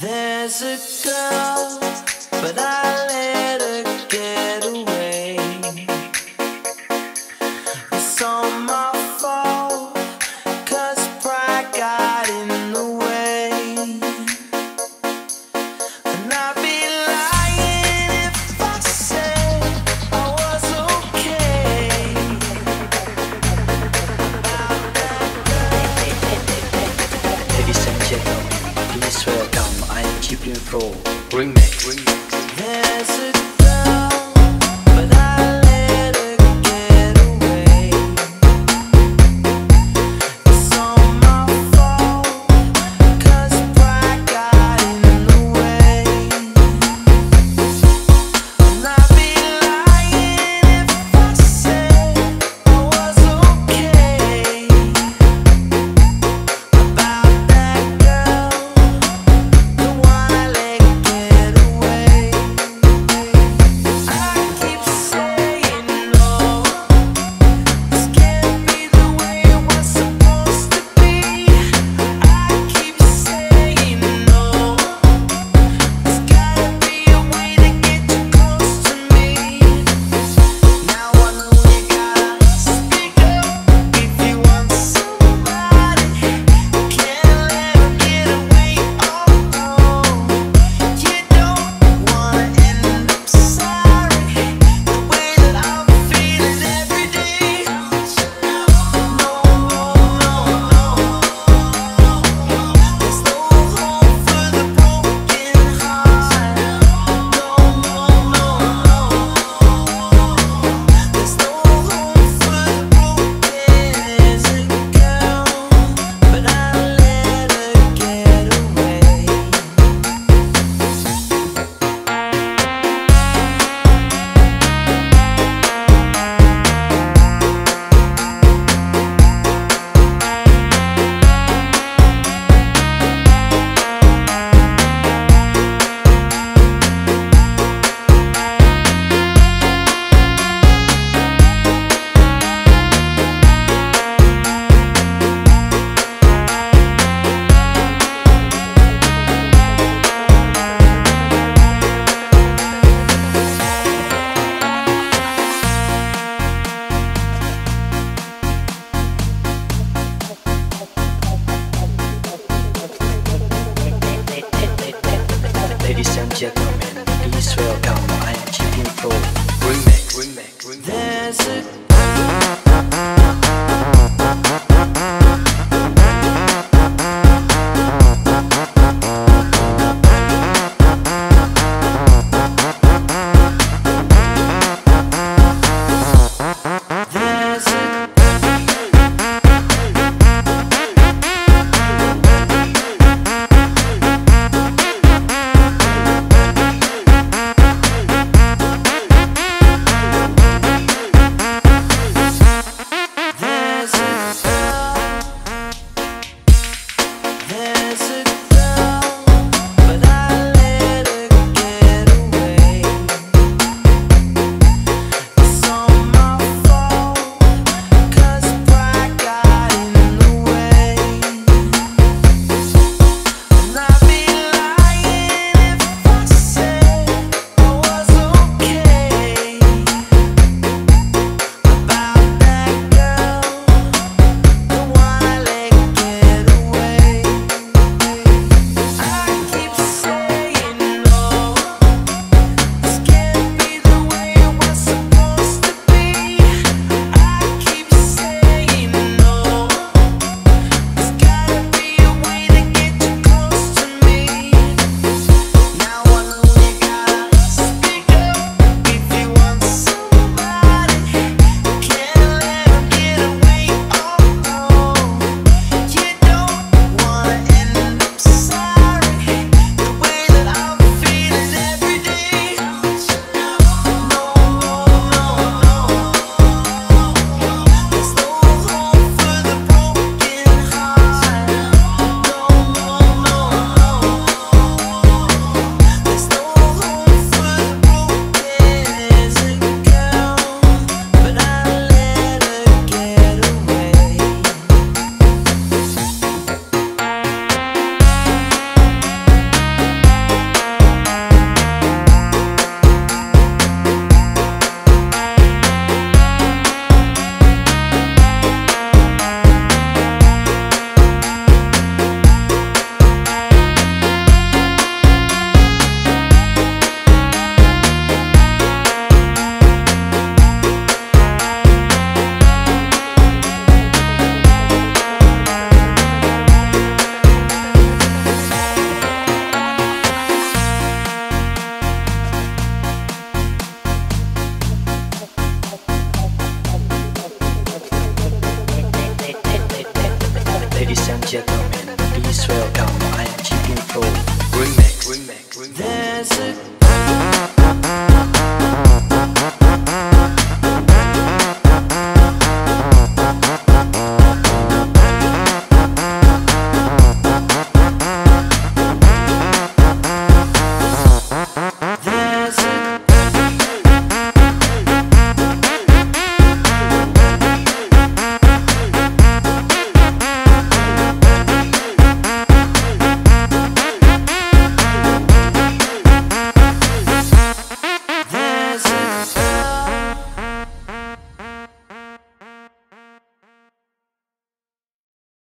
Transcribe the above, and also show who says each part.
Speaker 1: There's a girl, but I let her get away. It's all my fault, cause pride got.
Speaker 2: Soul Remix. Show. ракета